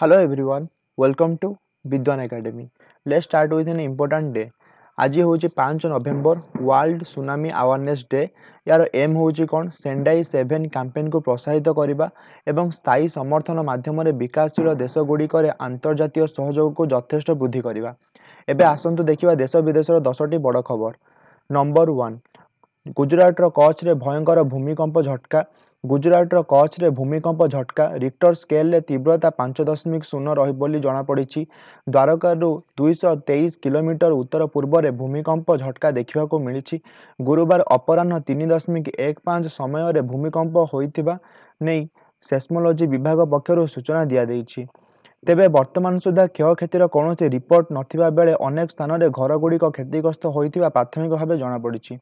Hello everyone, welcome to Vidwan Academy. Let's start with an important day. ଆଜି ହେଉଛି ପାଞ୍ଚ November world tsunami awareness day ଏହାର aim ହେଉଛି କ'ଣ ସେଣ୍ଡାଇ ସେଭେନ୍ କ୍ୟାମ୍ପେନ୍କୁ ପ୍ରୋତ୍ସାହିତ କରିବା ଏବଂ ସ୍ଥାୟୀ ସମର୍ଥନ ମାଧ୍ୟମରେ ବିକାଶଶୀଳ ଦେଶଗୁଡ଼ିକରେ ଆନ୍ତର୍ଜାତୀୟ ସହଯୋଗକୁ ଯଥେଷ୍ଟ ବୃଦ୍ଧି କରିବା ଏବେ ଆସନ୍ତୁ ଦେଖିବା ଦେଶ ବିଦେଶର ଦଶଟି ବଡ଼ ଖବର ନମ୍ବର ୱାନ୍ ଗୁଜରାଟର କଚ୍ଛରେ ଭୟଙ୍କର ଭୂମିକମ୍ପ ଝଟକା ଗୁଜରାଟର କଚ୍ଛରେ ଭୂମିକମ୍ପ ଝଟକା ରିକ୍ଟର ସ୍କେଲରେ ତୀବ୍ରତା ପାଞ୍ଚ ଦଶମିକ ଶୂନ ରହି ବୋଲି ଜଣାପଡ଼ିଛି। ଦ୍ୱାରକାରୁ ଦୁଇଶହ ତେଇଶ କିଲୋମିଟର ଉତ୍ତର ପୂର୍ବରେ ଭୂମିକମ୍ପ ଝଟକା ଦେଖିବାକୁ ମିଳିଛି। ଗୁରୁବାର ଅପରାହ୍ନ ତିନି ଦଶମିକ ଏକ ପାଞ୍ଚ ସମୟରେ ଭୂମିକମ୍ପ ହୋଇଥିବା ନେଇ ସେସ୍ମୋଲୋଜି ବିଭାଗ ପକ୍ଷରୁ ସୂଚନା ଦିଆଯାଇଛି। ତେବେ ବର୍ତ୍ତମାନ ସୁଦ୍ଧା କ୍ଷୟକ୍ଷତିର କୌଣସି ରିପୋର୍ଟ ନଥିବା ବେଳେ ଅନେକ ସ୍ଥାନରେ ଘରଗୁଡ଼ିକ କ୍ଷତିଗ୍ରସ୍ତ ହୋଇଥିବା ପ୍ରାଥମିକ ଭାବେ ଜଣାପଡ଼ିଛି।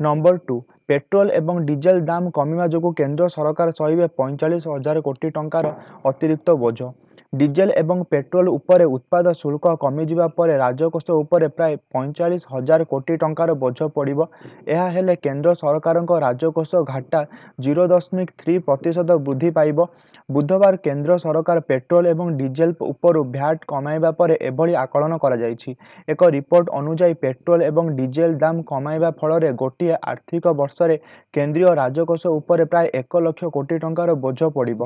ନମ୍ବର ଟୁ ପେଟ୍ରୋଲ ଏବଂ ଡିଜେଲ ଦାମ କମିବା ଯୋଗୁଁ କେନ୍ଦ୍ର ସରକାର ସହିବେ ପଇଁଚାଳିଶ ହଜାର କୋଟି ଟଙ୍କାର ଅତିରିକ୍ତ ବୋଝ। ଡିଜେଲ ଏବଂ ପେଟ୍ରୋଲ ଉପରେ ଉତ୍ପାଦ ଶୁଳ୍କ କମିଯିବା ପରେ ରାଜକୋଷ ଉପରେ ପ୍ରାୟ ପଇଁଚାଳିଶ ହଜାର କୋଟି ଟଙ୍କାର ବୋଝ ପଡ଼ିବ। ଏହା ହେଲେ କେନ୍ଦ୍ର ସରକାରଙ୍କ ରାଜକୋଷ ଘାଟା ଜିରୋ ଦଶମିକ ଥ୍ରୀ ପ୍ରତିଶତ ବୃଦ୍ଧି ପାଇବ। ବୁଧବାର କେନ୍ଦ୍ର ସରକାର ପେଟ୍ରୋଲ ଏବଂ ଡିଜେଲ ଉପରୁ ଭ୍ୟାଟ୍ କମାଇବା ପରେ ଏଭଳି ଆକଳନ କରାଯାଇଛି। ଏକ ରିପୋର୍ଟ ଅନୁଯାୟୀ ପେଟ୍ରୋଲ ଏବଂ ଡିଜେଲ ଦାମ କମାଇବା ଫଳରେ ଗୋଟିଏ ଆର୍ଥିକ ବର୍ଷରେ କେନ୍ଦ୍ରୀୟ ରାଜକୋଷ ଉପରେ ପ୍ରାୟ ଏକ ଲକ୍ଷ କୋଟି ଟଙ୍କାର ବୋଝ ପଡ଼ିବ।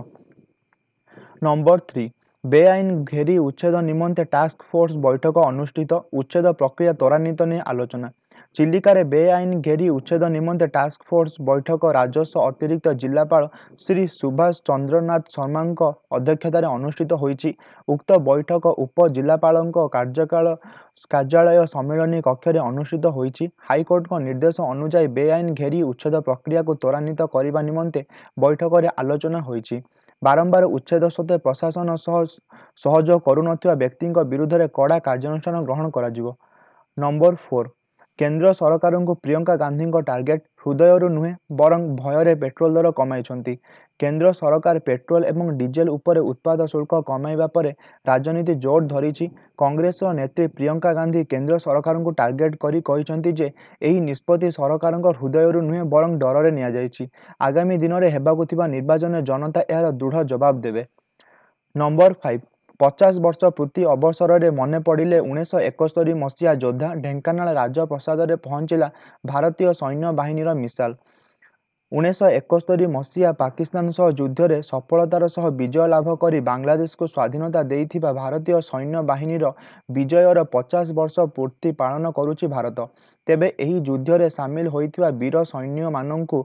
ନମ୍ବର ଥ୍ରୀ ବେଆଇନ ଘେରି ଉଚ୍ଛେଦ ନିମନ୍ତେ ଟାସ୍କ ଫୋର୍ସ ବୈଠକ ଅନୁଷ୍ଠିତ। ଉଚ୍ଛେଦ ପ୍ରକ୍ରିୟା ତ୍ୱରାନ୍ୱିତ ନେଇ ଆଲୋଚନା। ଚିଲିକାରେ ବେଆଇନ ଘେରି ଉଚ୍ଛେଦ ନିମନ୍ତେ ଟାସ୍କ ଫୋର୍ସ ବୈଠକ ରାଜସ୍ୱ ଅତିରିକ୍ତ ଜିଲ୍ଲାପାଳ ଶ୍ରୀ ସୁଭାଷ ଚନ୍ଦ୍ରନାଥ ଶର୍ମାଙ୍କ ଅଧ୍ୟକ୍ଷତାରେ ଅନୁଷ୍ଠିତ ହୋଇଛି। ଉକ୍ତ ବୈଠକ ଉପ ଜିଲ୍ଲାପାଳଙ୍କ କାର୍ଯ୍ୟକାଳ କାର୍ଯ୍ୟାଳୟ ସମ୍ମିଳନୀ କକ୍ଷରେ ଅନୁଷ୍ଠିତ ହୋଇଛି। ହାଇକୋର୍ଟଙ୍କ ନିର୍ଦ୍ଦେଶ ଅନୁଯାୟୀ ବେଆଇନ ଘେରି ଉଚ୍ଛେଦ ପ୍ରକ୍ରିୟାକୁ ତ୍ୱରାନ୍ୱିତ କରିବା ନିମନ୍ତେ ବୈଠକରେ ଆଲୋଚନା ହୋଇଛି। ବାରମ୍ବାର ଉଚ୍ଛେଦ ସତ୍ତ୍ୱେ ପ୍ରଶାସନ ସହ ସହଯୋଗ କରୁନଥିବା ବ୍ୟକ୍ତିଙ୍କ ବିରୁଦ୍ଧରେ କଡ଼ା କାର୍ଯ୍ୟାନୁଷ୍ଠାନ ଗ୍ରହଣ କରାଯିବ। ନମ୍ବର ଫୋର୍ କେନ୍ଦ୍ର ସରକାରଙ୍କୁ ପ୍ରିୟଙ୍କା ଗାନ୍ଧୀଙ୍କ ଟାର୍ଗେଟ ହୃଦୟରୁ ନୁହେଁ ବରଂ ଭୟରେ ପେଟ୍ରୋଲ ଦର କମାଇଛନ୍ତି। କେନ୍ଦ୍ର ସରକାର ପେଟ୍ରୋଲ ଏବଂ ଡିଜେଲ ଉପରେ ଉତ୍ପାଦ ଶୁଳ୍କ କମାଇବା ପରେ ରାଜନୀତି ଜୋର ଧରିଛି। କଂଗ୍ରେସର ନେତ୍ରୀ ପ୍ରିୟଙ୍କା ଗାନ୍ଧୀ କେନ୍ଦ୍ର ସରକାରଙ୍କୁ ଟାର୍ଗେଟ କରି କହିଛନ୍ତି ଯେ ଏହି ନିଷ୍ପତ୍ତି ସରକାରଙ୍କ ହୃଦୟରୁ ନୁହେଁ ବରଂ ଡରରେ ନିଆଯାଇଛି। ଆଗାମୀ ଦିନରେ ହେବାକୁ ଥିବା ନିର୍ବାଚନରେ ଜନତା ଏହାର ଦୃଢ଼ ଜବାବ ଦେବେ। ନମ୍ବର ଫାଇଭ ପଚାଶ ବର୍ଷ ପୂର୍ତ୍ତି ଅବସରରେ ମନେ ପଡ଼ିଲେ ଉଣେଇଶହ ଏକସ୍ତରୀ ମସିହା ଯୋଦ୍ଧା ଢେଙ୍କାନାଳ ରାଜପ୍ରସାଦରେ ପହଞ୍ଚିଲା ଭାରତୀୟ ସୈନ୍ୟ ବାହିନୀର ମିସାଲ ଉଣେଇଶହ ଏକସ୍ତରୀ ମସିହା ପାକିସ୍ତାନ ସହ ଯୁଦ୍ଧରେ ସଫଳତାର ସହ ବିଜୟ ଲାଭ କରି ବାଂଲାଦେଶକୁ ସ୍ୱାଧୀନତା ଦେଇଥିବା ଭାରତୀୟ ସୈନ୍ୟ ବାହିନୀର ବିଜୟର ପଚାଶ ବର୍ଷ ପୂର୍ତ୍ତି ପାଳନ କରୁଛି ଭାରତ। ତେବେ ଏହି ଯୁଦ୍ଧରେ ସାମିଲ ହୋଇଥିବା ବୀର ସୈନ୍ୟମାନଙ୍କୁ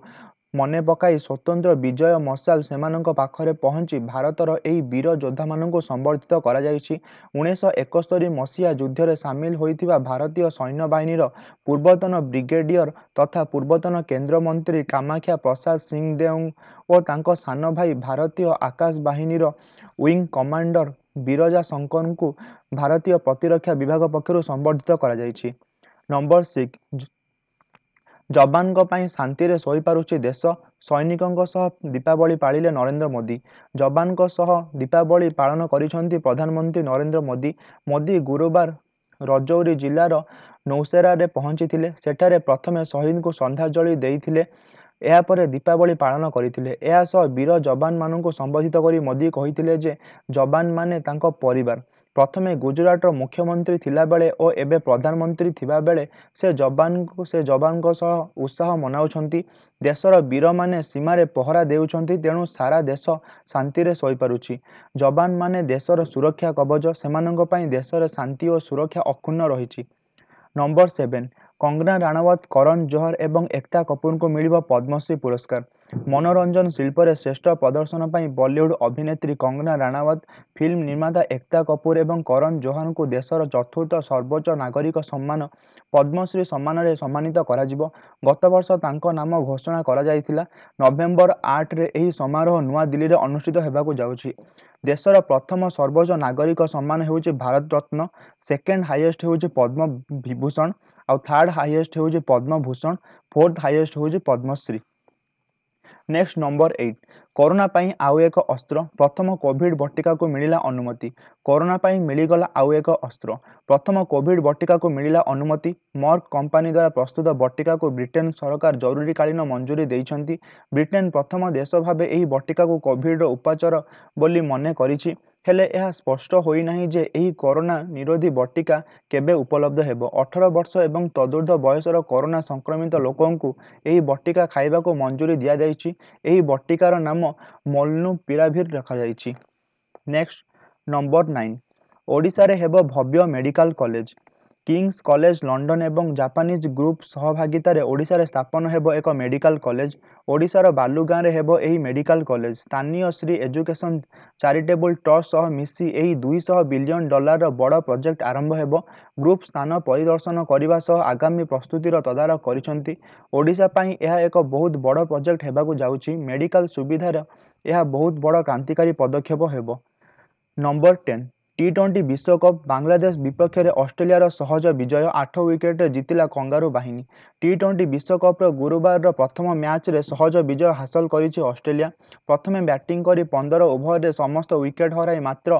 ମନେ ପକାଇ ସ୍ୱତନ୍ତ୍ର ବିଜୟ ମଶାଲ ସେମାନଙ୍କ ପାଖରେ ପହଞ୍ଚି ଭାରତର ଏହି ବୀର ଯୋଦ୍ଧାମାନଙ୍କୁ ସମ୍ବର୍ଦ୍ଧିତ କରାଯାଇଛି। ଉଣେଇଶହ ଏକସ୍ତରୀ ମସିହା ଯୁଦ୍ଧରେ ସାମିଲ ହୋଇଥିବା ଭାରତୀୟ ସୈନ୍ୟବାହିନୀର ପୂର୍ବତନ ବ୍ରିଗେଡିୟର ତଥା ପୂର୍ବତନ କେନ୍ଦ୍ରମନ୍ତ୍ରୀ କାମାକ୍ଷା ପ୍ରସାଦ ସିଂଦେଓ ଓ ତାଙ୍କ ସାନ ଭାଇ ଭାରତୀୟ ଆକାଶ ବାହିନୀର ୱିଙ୍ଗ କମାଣ୍ଡର ବିରଜା ଶଙ୍କରଙ୍କୁ ଭାରତୀୟ ପ୍ରତିରକ୍ଷା ବିଭାଗ ପକ୍ଷରୁ ସମ୍ବର୍ଦ୍ଧିତ କରାଯାଇଛି। ନମ୍ବର ସିକ୍ସ ଯବାନଙ୍କ ପାଇଁ ଶାନ୍ତିରେ ଶୋଇପାରୁଛି ଦେଶ। ସୈନିକଙ୍କ ସହ ଦୀପାବଳି ପାଳିଲେ ନରେନ୍ଦ୍ର ମୋଦି। ଯବାନଙ୍କ ସହ ଦୀପାବଳି ପାଳନ କରିଛନ୍ତି ପ୍ରଧାନମନ୍ତ୍ରୀ ନରେନ୍ଦ୍ର ମୋଦି। ମୋଦି ଗୁରୁବାର ରଜୌରୀ ଜିଲ୍ଲାର ନୌସେରାରେ ପହଞ୍ଚିଥିଲେ। ସେଠାରେ ପ୍ରଥମେ ଶହୀଦଙ୍କୁ ଶ୍ରଦ୍ଧାଞ୍ଜଳି ଦେଇଥିଲେ। ଏହାପରେ ଦୀପାବଳି ପାଳନ କରିଥିଲେ। ଏହା ସହ ବୀର ଯବାନମାନଙ୍କୁ ସମ୍ବୋଧିତ କରି ମୋଦି କହିଥିଲେ ଯେ ଯବାନମାନେ ତାଙ୍କ ପରିବାର ପ୍ରଥମେ ଗୁଜରାଟର ମୁଖ୍ୟମନ୍ତ୍ରୀ ଥିଲାବେଳେ ଓ ଏବେ ପ୍ରଧାନମନ୍ତ୍ରୀ ଥିବାବେଳେ ସେ ଯବାନଙ୍କୁ ସେ ଯବାନଙ୍କ ସହ ଉତ୍ସାହ ମନାଉଛନ୍ତି। ଦେଶର ବୀରମାନେ ସୀମାରେ ପହରା ଦେଉଛନ୍ତି ତେଣୁ ସାରା ଦେଶ ଶାନ୍ତିରେ ଶୋଇପାରୁଛି। ଯବାନମାନେ ଦେଶର ସୁରକ୍ଷା କବଚ ସେମାନଙ୍କ ପାଇଁ ଦେଶରେ ଶାନ୍ତି ଓ ସୁରକ୍ଷା ଅକ୍ଷୁଣ୍ଣ ରହିଛି। ନମ୍ବର ସେଭେନ କଙ୍ଗନା ରାଣାୱତ କରଣ ଜୋହର ଏବଂ ଏକତା କପୁରଙ୍କୁ ମିଳିବ ପଦ୍ମଶ୍ରୀ ପୁରସ୍କାର। ମନୋରଞ୍ଜନ ଶିଳ୍ପରେ ଶ୍ରେଷ୍ଠ ପ୍ରଦର୍ଶନ ପାଇଁ ବଲିଉଡ ଅଭିନେତ୍ରୀ କଙ୍ଗନା ରାଣାୱତ ଫିଲ୍ମ ନିର୍ମାତା ଏକତା କପୁର ଏବଂ କରଣ ଜୋହରଙ୍କୁ ଦେଶର ଚତୁର୍ଥ ସର୍ବୋଚ୍ଚ ନାଗରିକ ସମ୍ମାନ ପଦ୍ମଶ୍ରୀ ସମ୍ମାନରେ ସମ୍ମାନିତ କରାଯିବ। ଗତବର୍ଷ ତାଙ୍କ ନାମ ଘୋଷଣା କରାଯାଇଥିଲା। ନଭେମ୍ବର ଆଠରେ ଏହି ସମାରୋହ ନୂଆଦିଲ୍ଲୀରେ ଅନୁଷ୍ଠିତ ହେବାକୁ ଯାଉଛି। ଦେଶର ପ୍ରଥମ ସର୍ବୋଚ୍ଚ ନାଗରିକ ସମ୍ମାନ ହେଉଛି ଭାରତ ରତ୍ନ ସେକେଣ୍ଡ ହାଇଏଷ୍ଟ ହେଉଛି ପଦ୍ମ ବିଭୂଷଣ ଆଉ ଥାର୍ଡ ହାଇଏଷ୍ଟ ହେଉଛି ପଦ୍ମଭୂଷଣ ଫୋର୍ଥ ହାଇଏଷ୍ଟ ହେଉଛି Padma Shri. Next number eight corona ପାଇଁ ଆଉ ଏକ ଅସ୍ତ୍ର। ପ୍ରଥମ କୋଭିଡ ବଟିକାକୁ ମିଳିଲା ଅନୁମତି। କରୋନା ପାଇଁ ମିଳିଗଲା ଆଉ ଏକ ଅସ୍ତ୍ର। ପ୍ରଥମ କୋଭିଡ ବଟିକାକୁ ମିଳିଲା ଅନୁମତି। ମର୍କ କମ୍ପାନୀ ଦ୍ୱାରା ପ୍ରସ୍ତୁତ ବଟିକାକୁ ବ୍ରିଟେନ ସରକାର ଜରୁରୀକାଳୀନ ମଞ୍ଜୁରୀ ଦେଇଛନ୍ତି। ବ୍ରିଟେନ ପ୍ରଥମ ଦେଶ ଭାବେ ଏହି ବଟିକାକୁ କୋଭିଡର ଉପଚାର ବୋଲି ମନେ କରିଛି। ହେଲେ ଏହା ସ୍ପଷ୍ଟ ହୋଇନାହିଁ ଯେ ଏହି କରୋନା ନିରୋଧୀ ବଟିକା କେବେ ଉପଲବ୍ଧ ହେବ। ଅଠର ବର୍ଷ ଏବଂ ତଦୁର୍ଦ୍ଧ ବୟସର କରୋନା ସଂକ୍ରମିତ ଲୋକଙ୍କୁ ଏହି ବଟିକା ଖାଇବାକୁ ମଞ୍ଜୁରୀ ଦିଆଯାଇଛି। ଏହି ବଟିକାର ନାମ ମଲ୍ନୁ ପିରାଭିର ରଖାଯାଇଛି। Next number nine. ଓଡ଼ିଶାରେ ହେବ ଭବ୍ୟ medical college. King's college London Japanese Japanese ଗ୍ରୁପ ସହଭାଗିତାରେ ଓଡ଼ିଶାରେ ସ୍ଥାପନ ହେବ ଏକ ମେଡିକାଲ କଲେଜ। ଓଡ଼ିଶାର ବାଲୁଗାଁରେ ହେବ ଏହି ମେଡିକାଲ କଲେଜ। ସ୍ଥାନୀୟ ଶ୍ରୀ ଏଜୁକେସନ ଚାରିଟେବୁଲ ଟ୍ରଷ୍ଟ ସହ ମିଶି ଏହି ଦୁଇଶହ ବିଲିୟନ ଡଲାରର ବଡ଼ ପ୍ରୋଜେକ୍ଟ ଆରମ୍ଭ ହେବ। ଗ୍ରୁପ ସ୍ଥାନ ପରିଦର୍ଶନ କରିବା ସହ ଆଗାମୀ ପ୍ରସ୍ତୁତିର ତଦାରଖ କରିଛନ୍ତି। ଓଡ଼ିଶା ପାଇଁ ଏହା ଏକ ବହୁତ ବଡ଼ ପ୍ରୋଜେକ୍ଟ ହେବାକୁ ଯାଉଛି। ମେଡିକାଲ ସୁବିଧାର ଏହା ବହୁତ ବଡ଼ କ୍ରାନ୍ତିକାରୀ ପଦକ୍ଷେପ ହେବ। ନମ୍ବର ଟେନ୍ ଟି ଟ୍ୱେଣ୍ଟି ବିଶ୍ୱକପ୍ ବାଂଲାଦେଶ ବିପକ୍ଷରେ ଅଷ୍ଟ୍ରେଲିଆର ସହଜ ବିଜୟ ଆଠ ୱିକେଟରେ ଜିତିଲା କଙ୍ଗାରୁ ବାହିନୀ ଟି ଟ୍ୱେଣ୍ଟି ବିଶ୍ୱକପ୍ର ଗୁରୁବାରର ପ୍ରଥମ ମ୍ୟାଚ୍ରେ ସହଜ ବିଜୟ ହାସଲ କରିଛି ଅଷ୍ଟ୍ରେଲିଆ। ପ୍ରଥମେ ବ୍ୟାଟିଂ କରି ପନ୍ଦର ଓଭରରେ ସମସ୍ତ ୱିକେଟ୍ ହରାଇ ମାତ୍ର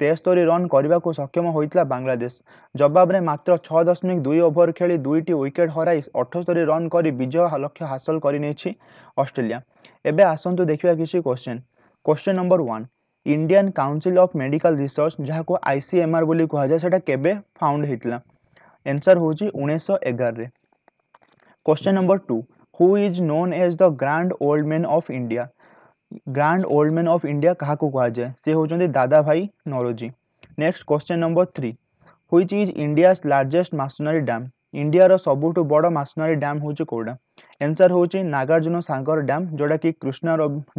ତେସ୍ତରୀ ରନ୍ କରିବାକୁ ସକ୍ଷମ ହୋଇଥିଲା ବାଂଲାଦେଶ। ଜବାବରେ ମାତ୍ର ଛଅ ଦଶମିକ ଦୁଇ ଓଭର ଖେଳି ଦୁଇଟି ୱିକେଟ୍ ହରାଇ ଅଠସ୍ତରୀ ରନ୍ କରି ବିଜୟ ଲକ୍ଷ୍ୟ ହାସଲ କରିନେଇଛି ଅଷ୍ଟ୍ରେଲିଆ। ଏବେ ଆସନ୍ତୁ ଦେଖିବା କିଛି question question number one Indian council of medical research ଯାହାକୁ ଆଇସିଏମ୍ଆର୍ ବୋଲି କୁହାଯାଏ ସେଟା କେବେ ଫାଉଣ୍ଡ ହେଇଥିଲା? ଏନ୍ସର୍ ହେଉଛି ଉଣେଇଶହ ଏଗାରରେ। Question number two who is known as the grand old man of India grand old man of India କାହାକୁ କୁହାଯାଏ? ସେ ହେଉଛନ୍ତି Dadabhai Naoroji. Next question number three which is India's largest masonry dam ଇଣ୍ଡିଆର ସବୁଠୁ ବଡ଼ ମାସନାରୀ dam ହେଉଛି କେଉଁଟା? Answer ହେଉଛି ନାଗାର୍ଜୁନ ସାଗର ଡ୍ୟାମ୍ ଯେଉଁଟାକି କୃଷ୍ଣା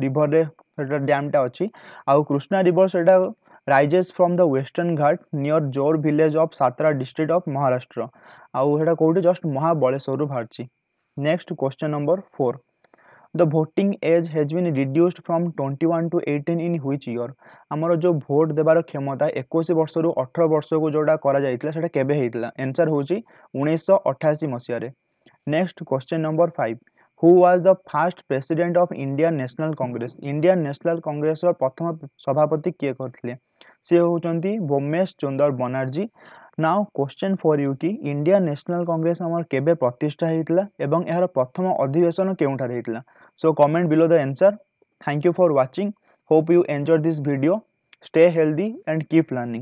ରିଭରରେ ସେଟା ଡ୍ୟାମ୍ଟା ଅଛି। ଆଉ କୃଷ୍ଣା ରିଭର ସେଟା rises from the western Ghat near Jor village of Satara district of Maharashtra. ଆଉ ସେଟା କେଉଁଠି? ଜଷ୍ଟ ମହାବଳେଶ୍ୱରରୁ ବାହାରିଛି। Next question number four the voting age has been reduced from twenty one to eighteen in which year ଆମର ଯେଉଁ vote ଦେବାର କ୍ଷମତା ଏକୋଇଶ ବର୍ଷରୁ ଅଠର ବର୍ଷକୁ ଯେଉଁଟା କରାଯାଇଥିଲା ସେଇଟା କେବେ ହେଇଥିଲା? ଏନ୍ସର୍ ହେଉଛି ଉଣେଇଶହ ଅଠାଅଶୀ ମସିହାରେ। Next question number 5 who was the first president of Indian National Congress Indian National কংগ্রেসର ପ୍ରଥମ ସଭାପତି କିଏ କରିଥିଲେ? ସେ ହେଉଛନ୍ତି Womesh Chunder Bonnerjee. Now question for you কি ইন্ডিয়ান ন্যাশনাল কংগ্রেস আমার কেবে প্রতিষ্ঠা হয়েছিল এবং এর প্রথম অধিবেশন কেউঠার হয়েছিল so comment below the answer thank you for watching hope you enjoy this video stay healthy and keep learning